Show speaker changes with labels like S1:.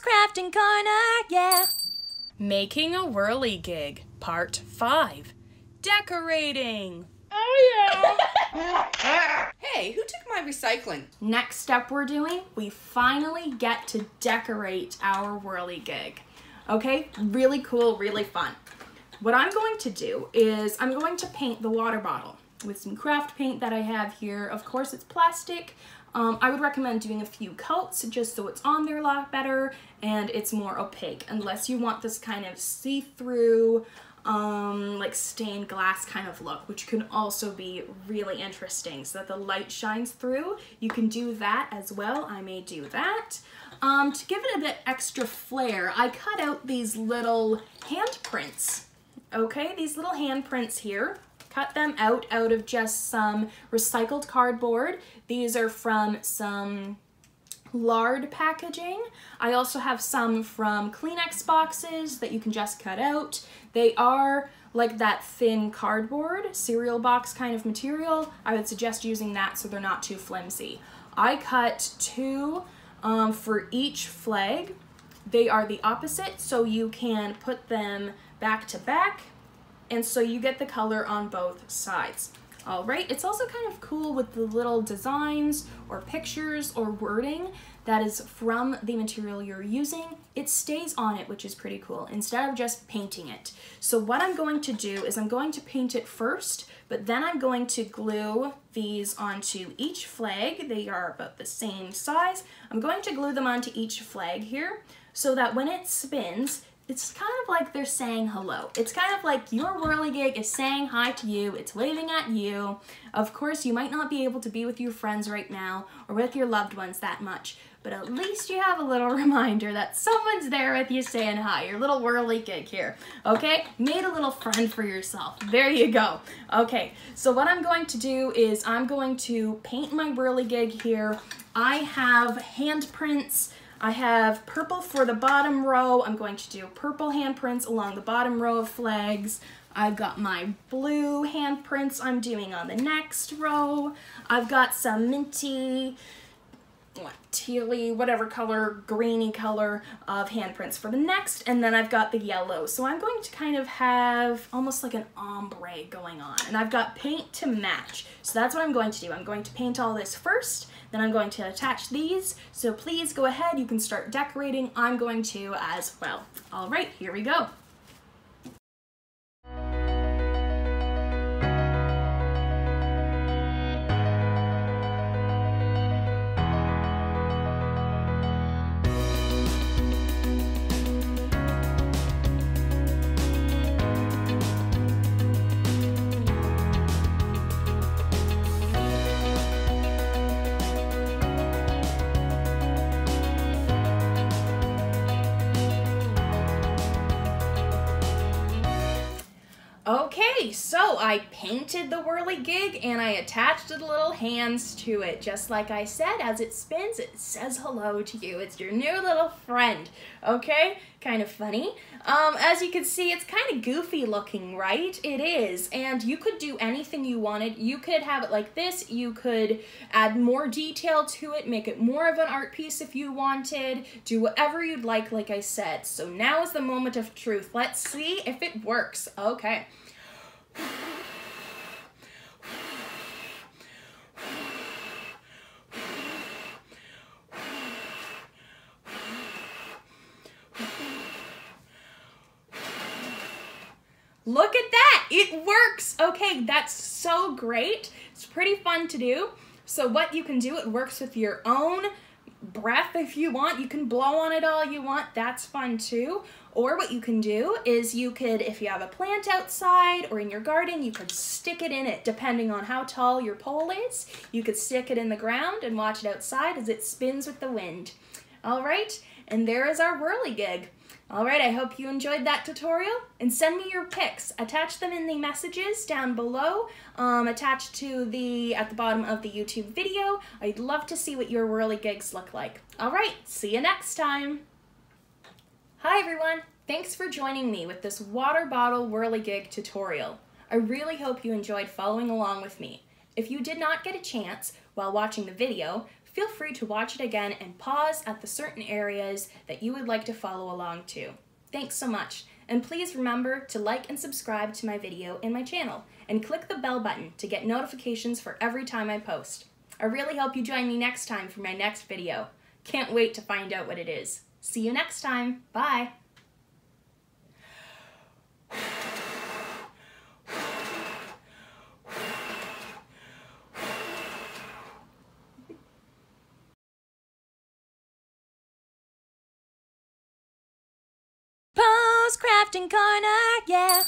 S1: Po's crafting corner, yeah.
S2: Making a whirligig, part 5. Decorating!
S3: Oh yeah! hey, who took my recycling?
S2: Next step we're doing, we finally get to decorate our whirligig. Okay, really cool, really fun. What I'm going to do is I'm going to paint the water bottle with some craft paint that I have here. Of course, it's plastic. Um, I would recommend doing a few coats just so it's on there a lot better and it's more opaque unless you want this kind of see-through um, like stained glass kind of look, which can also be really interesting so that the light shines through. You can do that as well. I may do that. Um, to give it a bit extra flair, I cut out these little handprints. Okay, these little handprints here cut them out out of just some recycled cardboard. These are from some lard packaging. I also have some from Kleenex boxes that you can just cut out. They are like that thin cardboard, cereal box kind of material. I would suggest using that so they're not too flimsy. I cut two um, for each flag. They are the opposite, so you can put them back to back, and so you get the color on both sides. All right, it's also kind of cool with the little designs or pictures or wording that is from the material you're using. It stays on it, which is pretty cool, instead of just painting it. So what I'm going to do is I'm going to paint it first, but then I'm going to glue these onto each flag. They are about the same size. I'm going to glue them onto each flag here so that when it spins, it's kind of like they're saying hello. It's kind of like your whirligig is saying hi to you, it's waving at you. Of course, you might not be able to be with your friends right now or with your loved ones that much, but at least you have a little reminder that someone's there with you saying hi, your little whirligig here, okay? Made a little friend for yourself. There you go. Okay, so what I'm going to do is I'm going to paint my whirligig here. I have handprints I have purple for the bottom row. I'm going to do purple handprints along the bottom row of flags. I've got my blue handprints I'm doing on the next row. I've got some minty, tealy, whatever color, greeny color of handprints for the next, and then I've got the yellow. So I'm going to kind of have almost like an ombre going on, and I've got paint to match. So that's what I'm going to do. I'm going to paint all this first, then I'm going to attach these, so please go ahead, you can start decorating. I'm going to as well. All right, here we go. So I painted the whirligig and I attached the little hands to it. Just like I said, as it spins, it says hello to you. It's your new little friend, okay? Kind of funny. Um, as you can see, it's kind of goofy looking, right? It is, and you could do anything you wanted. You could have it like this. You could add more detail to it, make it more of an art piece if you wanted. Do whatever you'd like, like I said. So now is the moment of truth. Let's see if it works. Okay. Look at that, it works. Okay, that's so great. It's pretty fun to do. So what you can do, it works with your own breath if you want. You can blow on it all you want. That's fun too. Or what you can do is you could, if you have a plant outside or in your garden, you could stick it in it depending on how tall your pole is. You could stick it in the ground and watch it outside as it spins with the wind. All right, and there is our whirligig. All right, I hope you enjoyed that tutorial and send me your pics. Attach them in the messages down below, um, attached to the, at the bottom of the YouTube video. I'd love to see what your whirligigs look like. All right, see you next time. Hi everyone, thanks for joining me with this water bottle whirligig tutorial. I really hope you enjoyed following along with me. If you did not get a chance while watching the video, feel free to watch it again and pause at the certain areas that you would like to follow along to. Thanks so much, and please remember to like and subscribe to my video and my channel, and click the bell button to get notifications for every time I post. I really hope you join me next time for my next video. Can't wait to find out what it is. See you next time. Bye.
S1: Po's crafting corner, yeah.